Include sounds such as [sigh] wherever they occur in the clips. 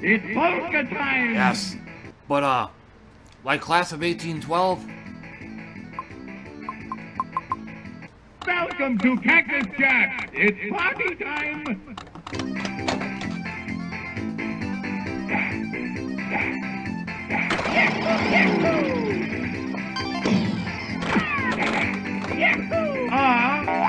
It's polka time! Yes. But, uh, like class of 1812? Welcome to Cactus Jack! It's party time! Ah!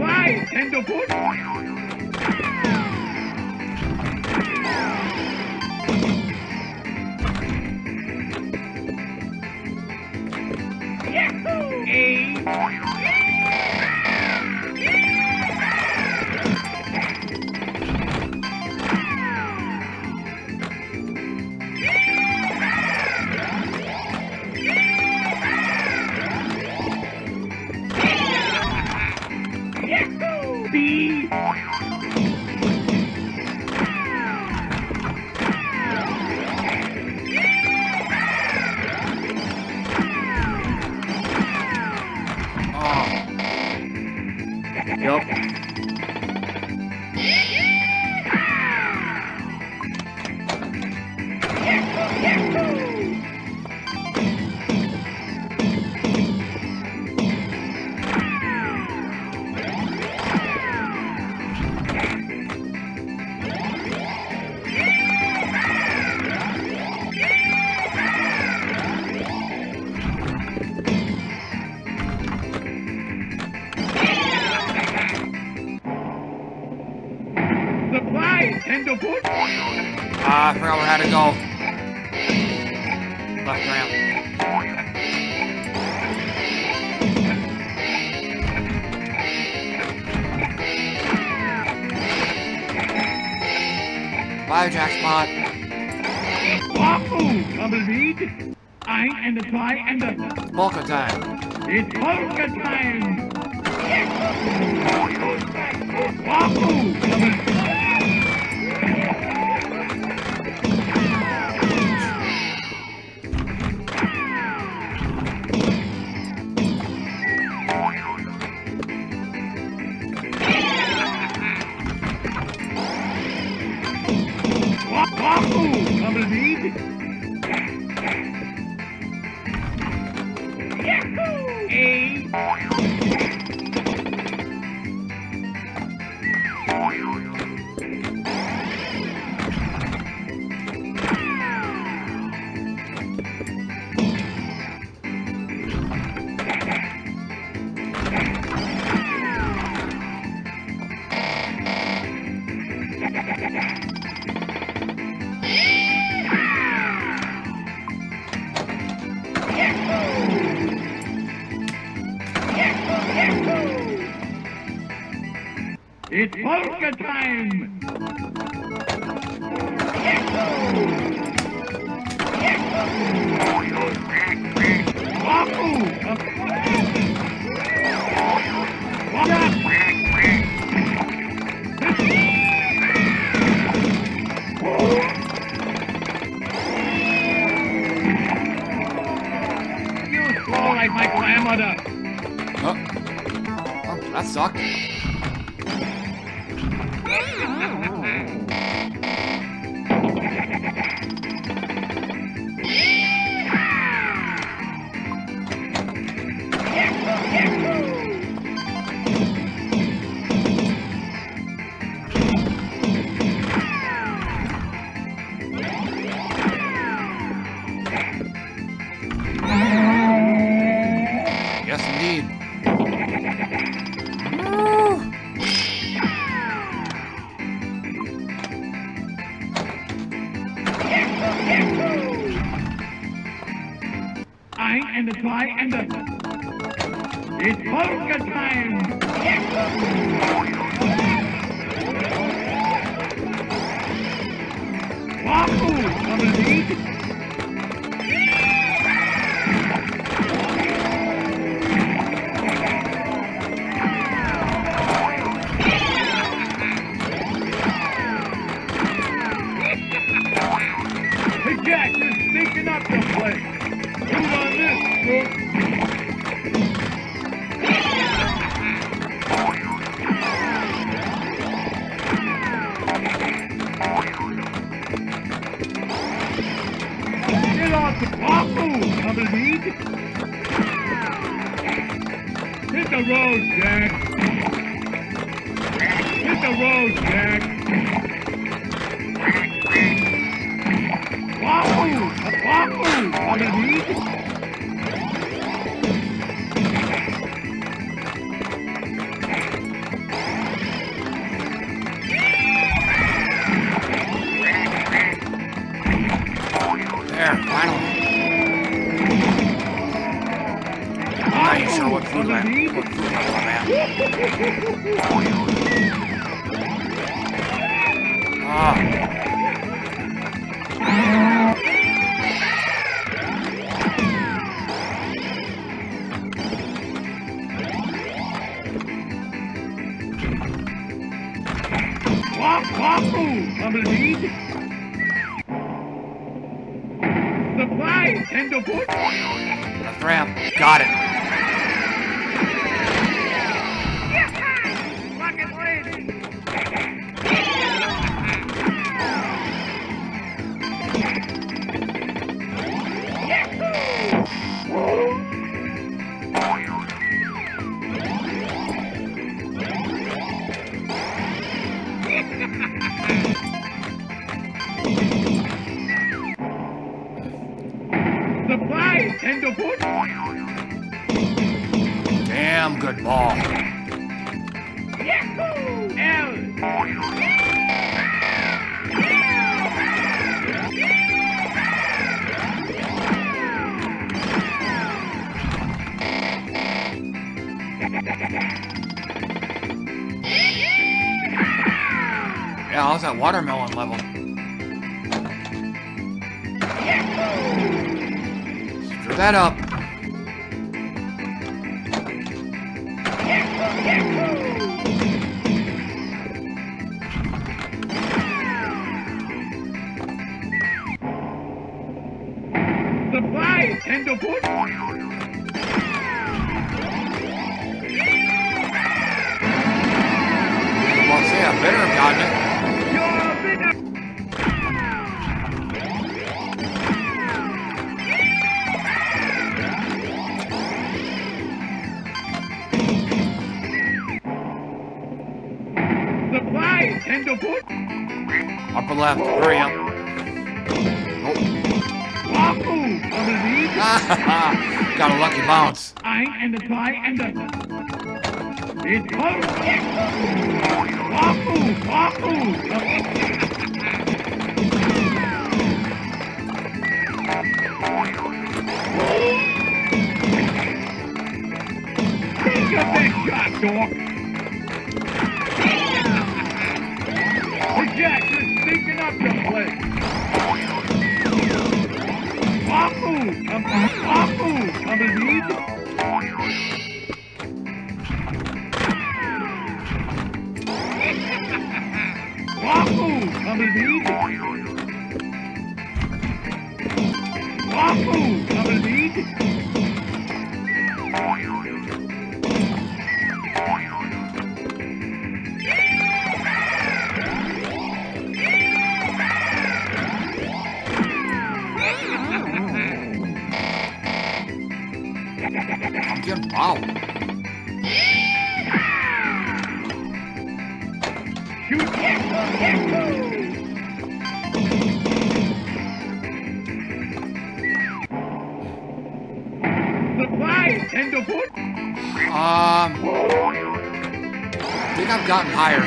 Supplies, Tenderfoot! Bye, Jackpot. Wahoo! Tumbleweed! Ein and a try and a... Polka time. It's polka time! Wahoo! Tumbleweed! A. Got it. How's that watermelon level? Screw that up. Upper left. Hurry up. Got a lucky bounce. Ein and and. It's. Wahoo! Wahoo! Take a big shot, dog. Supplies, tenderfoot. Um, I think I've gotten higher.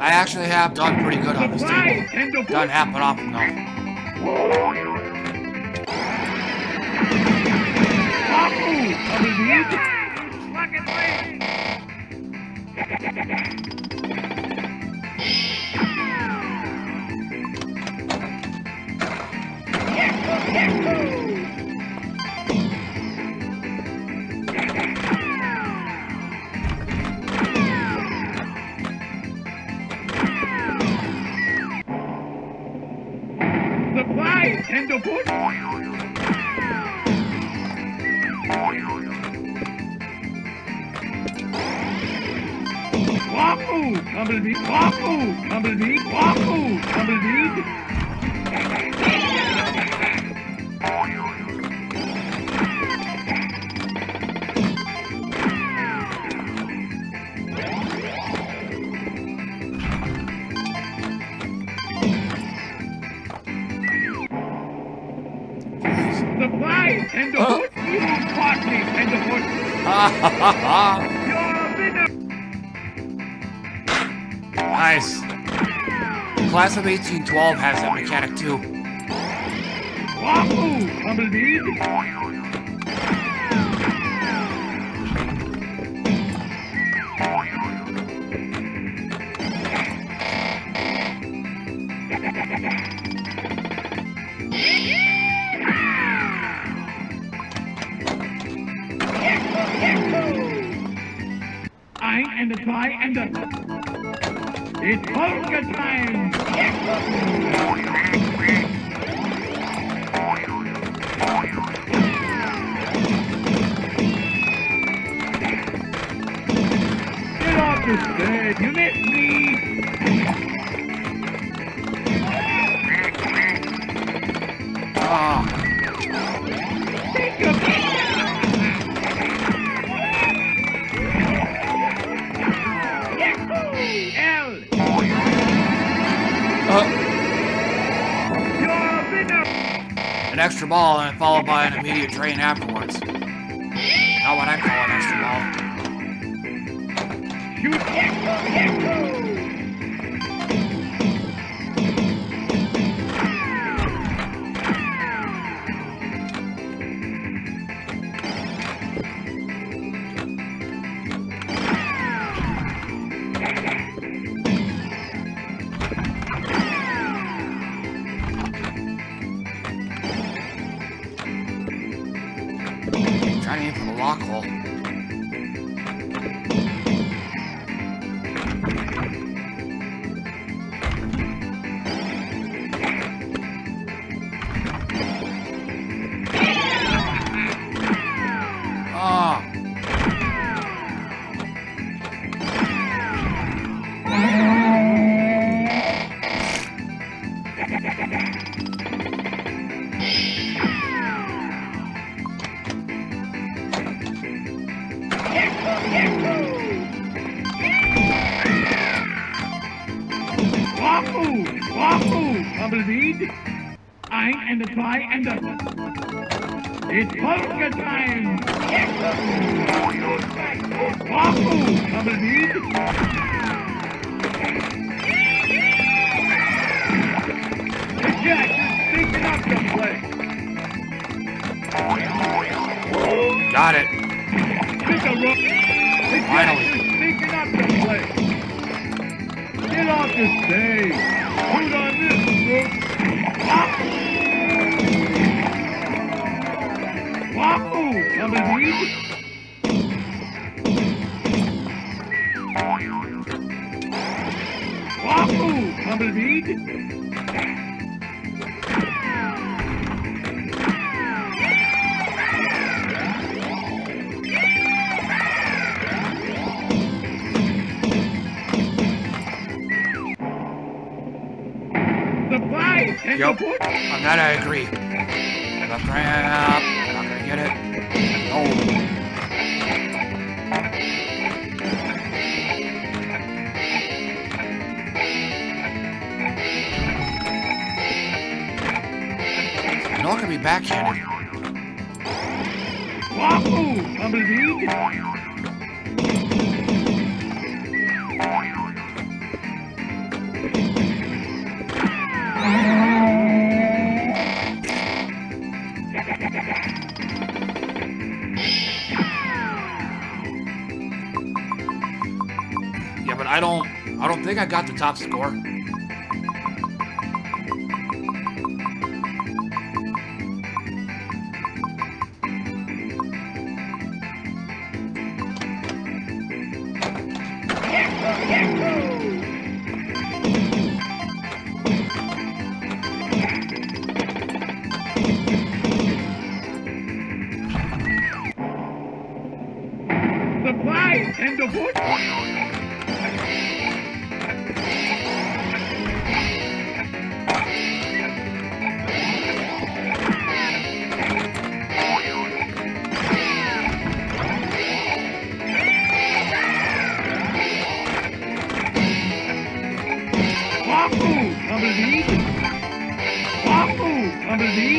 I actually have done pretty good on this table. tenderfoot. Doesn't happen often though. Thank you. And the me and the! [laughs] Nice. Class of 1812 has that mechanic too. Wahoo! Tumbleweed! I and the tie and the... It's polka time! Get off the stage! You missed me! Ah, extra ball and followed by an immediate drain afterwards. Not what I call an extra ball. Finally. Get off the stage! Shoot on this! Wahoo! Tumbleweed! The flies Yep. On that I agree. The crap. Not gonna get it. No. I know gonna be backhanded. Wahoo! Tumbleweed! But I don't. I don't think I got the top score.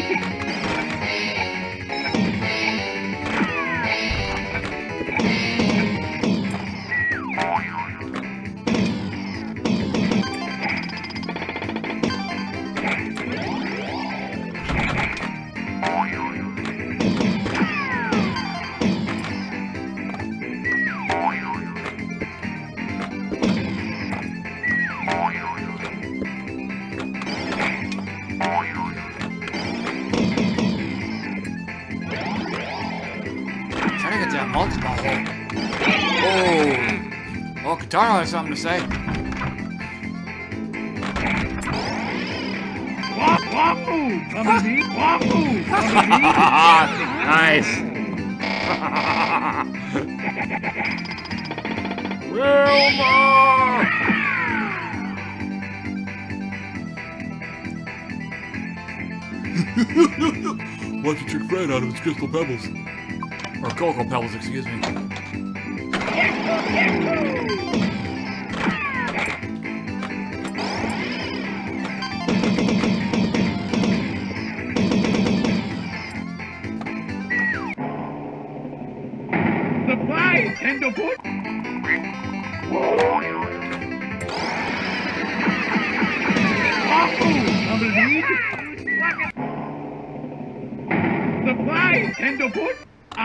Thank you. That multiple hole. Oh. Well, Katara has something to say. Wah- Wahoo! Tumbleweed! Wahoo! Tumbleweed! nice. Wilma! [laughs] Why'd you trick Fred out of his crystal pebbles? Cocoa pebbles, excuse me. Surprise, Tenderfoot!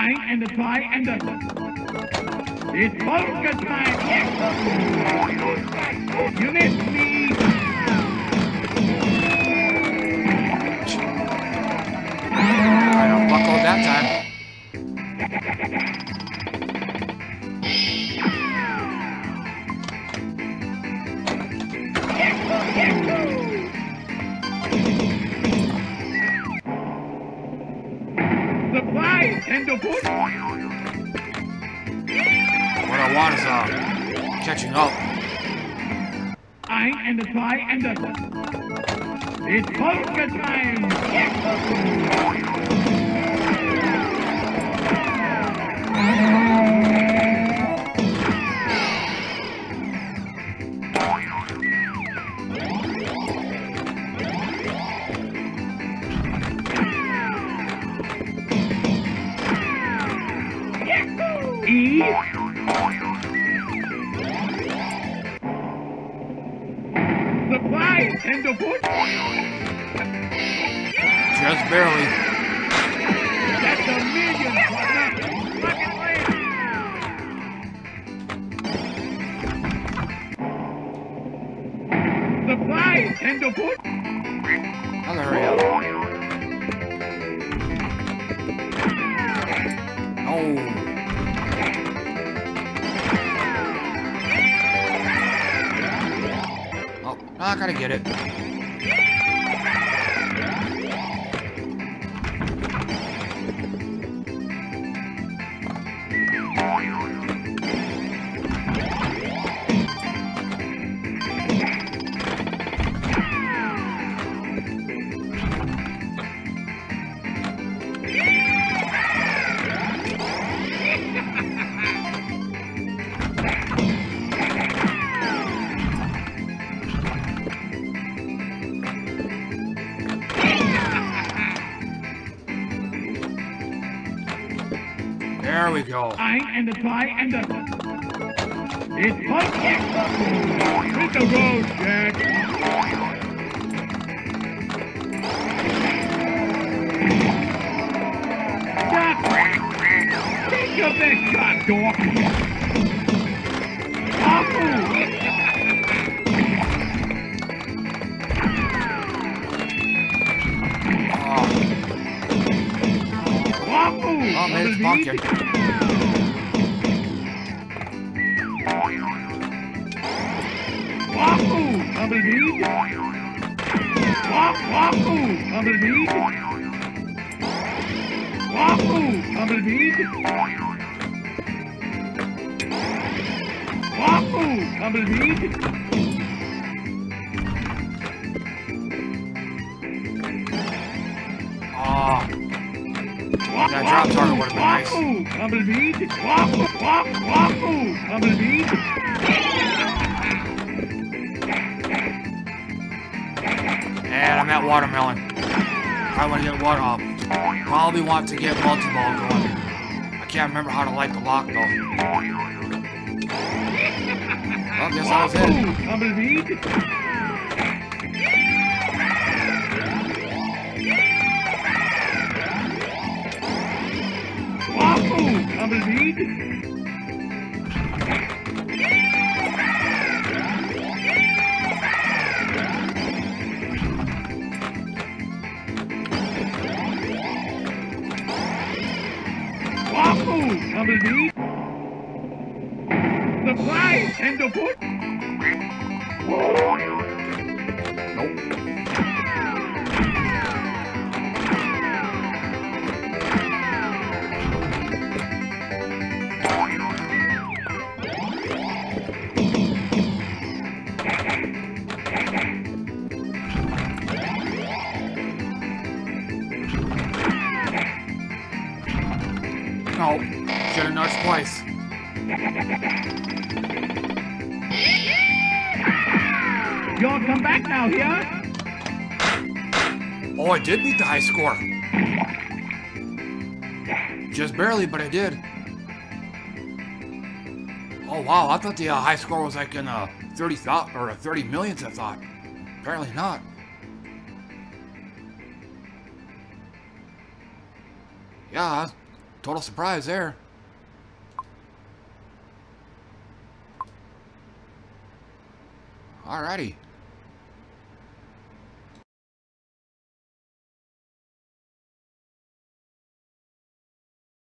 I and the try and the... It's polka time! You missed me! I don't buckled that time. Surprise, Tenderfoot! What I want is, uh, catching up. I and the try and the... It's polka time! E. Tenderfoot! Just barely. That's a million! Fucking later! Oh, I gotta get it. There try and the... It's polka! Hit the road, Jack! Stop! Take your best shot, Dork! Oh, oh man, it's Tumbleweed! Wah- Wahoo! Tumbleweed! Wahoo! Tumbleweed! Wahoo! Tumbleweed! Oh, Wah- That drop target would've been nice. Tumbleweed! Wahoo! Wah- Wahoo! Tumbleweed! That watermelon. I want to get one up. Probably want to get multi-ball going. I can't remember how to light the lock though. Well, guess that was it. Tumbleweed. Tumbleweed. Fly and the foot. Nope. No, should have nudged twice. You all come back now, here. Oh, I did beat the high score. Just barely, but I did. Oh wow, I thought the uh, high score was like in uh, 30 thousand or a 30 millions. I thought. Apparently not. Yeah, total surprise there. Alrighty.